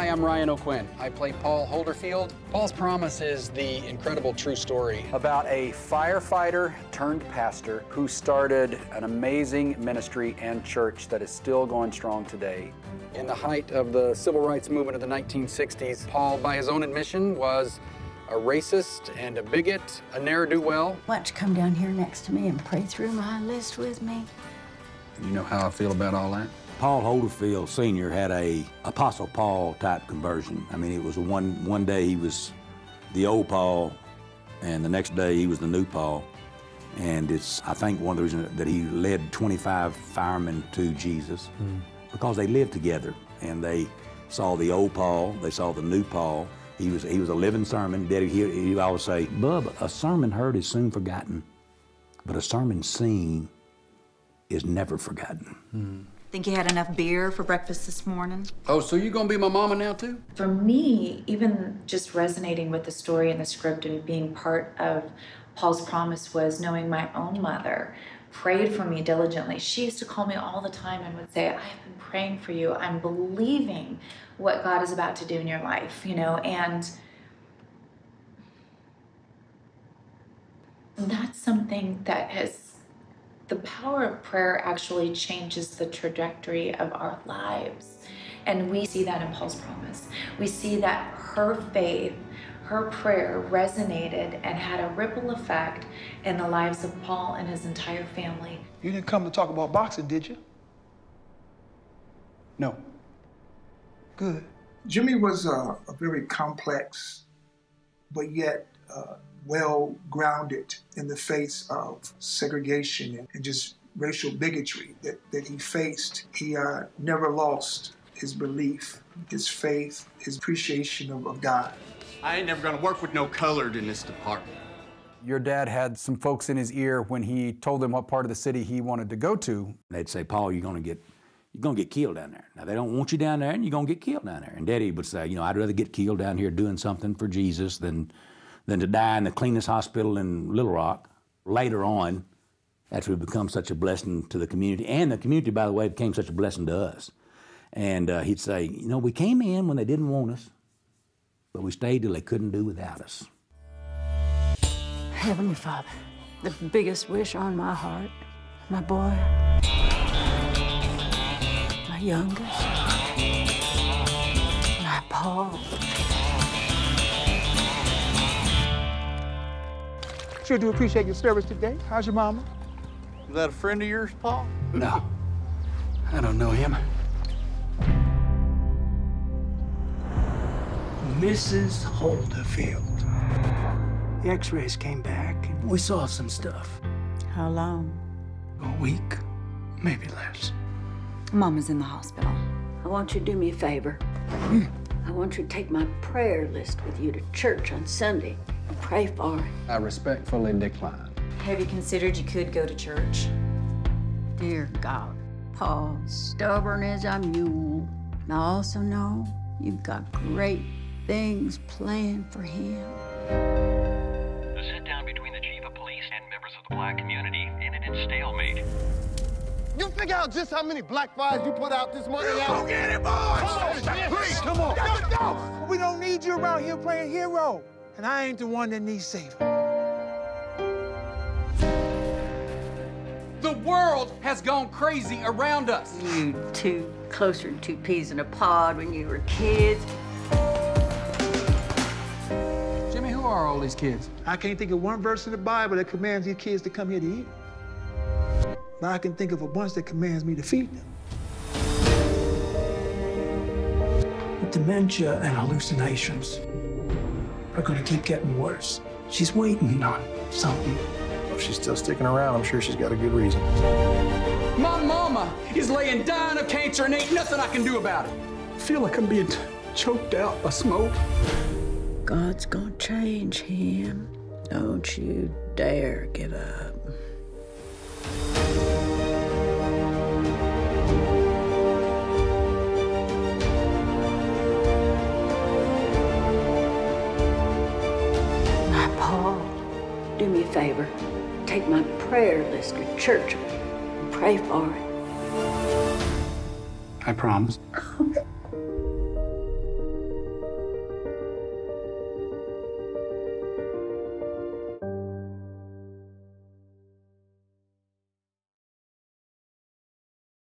Hi, I'm Ryan O'Quinn. I play Paul Holderfield. Paul's Promise is the incredible true story about a firefighter turned pastor who started an amazing ministry and church that is still going strong today. In the height of the civil rights movement of the 1960s, Paul, by his own admission, was a racist and a bigot, a ne'er-do-well. Why don't you come down here next to me and pray through my list with me? You know how I feel about all that? Paul Holderfield Sr. had a Apostle Paul type conversion. I mean, it was one one day he was the old Paul, and the next day he was the new Paul. And it's I think one of the reasons that he led 25 firemen to Jesus mm. because they lived together and they saw the old Paul, they saw the new Paul. He was he was a living sermon. He, he always say, "Bub, a sermon heard is soon forgotten, but a sermon seen is never forgotten." Mm. Think you had enough beer for breakfast this morning? Oh, so you gonna be my mama now too? For me, even just resonating with the story and the script and being part of Paul's promise was knowing my own mother prayed for me diligently. She used to call me all the time and would say, I've been praying for you. I'm believing what God is about to do in your life, you know, and that's something that has the power of prayer actually changes the trajectory of our lives. And we see that in Paul's promise. We see that her faith, her prayer resonated and had a ripple effect in the lives of Paul and his entire family. You didn't come to talk about boxing, did you? No. Good. Jimmy was a very complex, but yet uh, well grounded in the face of segregation and just racial bigotry that, that he faced. He uh, never lost his belief, his faith, his appreciation of, of God. I ain't never gonna work with no colored in this department. Your dad had some folks in his ear when he told them what part of the city he wanted to go to. They'd say, Paul, you're gonna get you're gonna get killed down there. Now they don't want you down there and you're gonna get killed down there. And daddy would say, you know, I'd rather get killed down here doing something for Jesus than than to die in the cleanest hospital in Little Rock later on after we become such a blessing to the community. And the community, by the way, became such a blessing to us. And uh, he'd say, You know, we came in when they didn't want us, but we stayed till they couldn't do without us. Heavenly Father, the biggest wish on my heart, my boy, my youngest, my Paul. Sure do appreciate your service today. How's your mama? Is that a friend of yours, Paul? No. I don't know him. Mrs. Holderfield. The x-rays came back and we saw some stuff. How long? A week, maybe less. Mama's in the hospital. I want you to do me a favor. Hmm. I want you to take my prayer list with you to church on Sunday and pray for it. I respectfully decline. Have you considered you could go to church? Dear God, Paul, stubborn as a mule. I also know you've got great things planned for him. The sit down between the chief of police and members of the black community ended in stalemate. You figure out just how many black fires you put out this month? Go get it, boys! Come on, please, come on. No, no, we don't need you around here playing hero. And I ain't the one that needs saving. The world has gone crazy around us. You two closer to two peas in a pod when you were kids. Jimmy, who are all these kids? I can't think of one verse in the Bible that commands these kids to come here to eat. But I can think of a bunch that commands me to feed them. Dementia and hallucinations are going to keep getting worse. She's waiting on something. If she's still sticking around, I'm sure she's got a good reason. My mama is laying dying of cancer and ain't nothing I can do about it. I feel like I'm being choked out by smoke. God's gonna change him. Don't you dare give up. Take my prayer list to church and pray for it. I promise.